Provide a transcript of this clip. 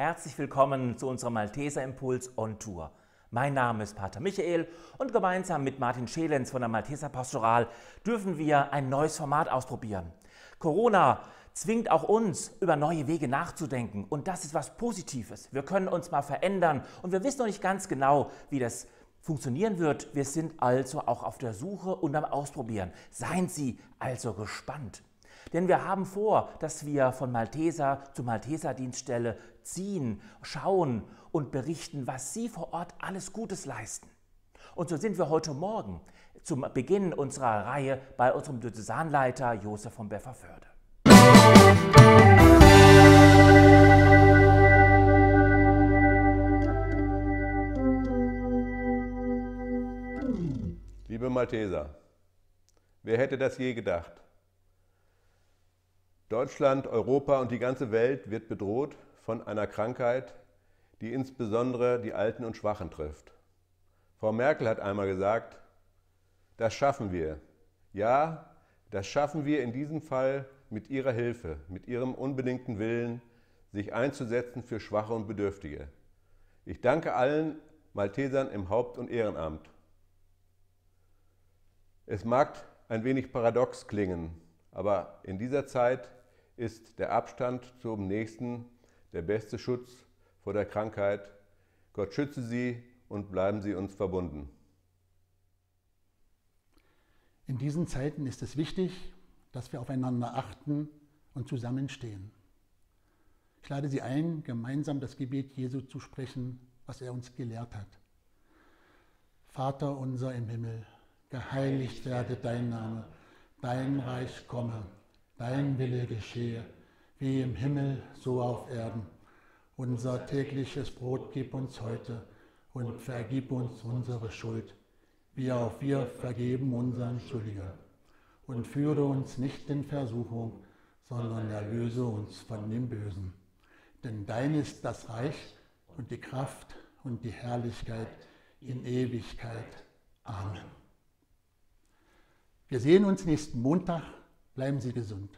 Herzlich willkommen zu unserem Malteser Impuls on Tour. Mein Name ist Pater Michael und gemeinsam mit Martin Schelenz von der Malteser Pastoral dürfen wir ein neues Format ausprobieren. Corona zwingt auch uns, über neue Wege nachzudenken und das ist was Positives. Wir können uns mal verändern und wir wissen noch nicht ganz genau, wie das funktionieren wird. Wir sind also auch auf der Suche und am Ausprobieren. Seien Sie also gespannt. Denn wir haben vor, dass wir von Malteser zu Malteser Dienststelle ziehen, schauen und berichten, was Sie vor Ort alles Gutes leisten. Und so sind wir heute Morgen zum Beginn unserer Reihe bei unserem Diözesanleiter Josef von Befferförde. Liebe Malteser, wer hätte das je gedacht? Deutschland, Europa und die ganze Welt wird bedroht von einer Krankheit, die insbesondere die Alten und Schwachen trifft. Frau Merkel hat einmal gesagt, das schaffen wir. Ja, das schaffen wir in diesem Fall mit ihrer Hilfe, mit ihrem unbedingten Willen, sich einzusetzen für Schwache und Bedürftige. Ich danke allen Maltesern im Haupt- und Ehrenamt. Es mag ein wenig paradox klingen, aber in dieser Zeit ist der Abstand zum Nächsten der beste Schutz vor der Krankheit. Gott schütze Sie und bleiben Sie uns verbunden. In diesen Zeiten ist es wichtig, dass wir aufeinander achten und zusammenstehen. Ich lade Sie ein, gemeinsam das Gebet Jesu zu sprechen, was er uns gelehrt hat. Vater unser im Himmel, geheiligt werde dein Name, dein Reich komme dein Wille geschehe, wie im Himmel, so auf Erden. Unser tägliches Brot gib uns heute und vergib uns unsere Schuld, wie auch wir vergeben unseren Schuldigen. Und führe uns nicht in Versuchung, sondern erlöse uns von dem Bösen. Denn dein ist das Reich und die Kraft und die Herrlichkeit in Ewigkeit. Amen. Wir sehen uns nächsten Montag Bleiben Sie gesund.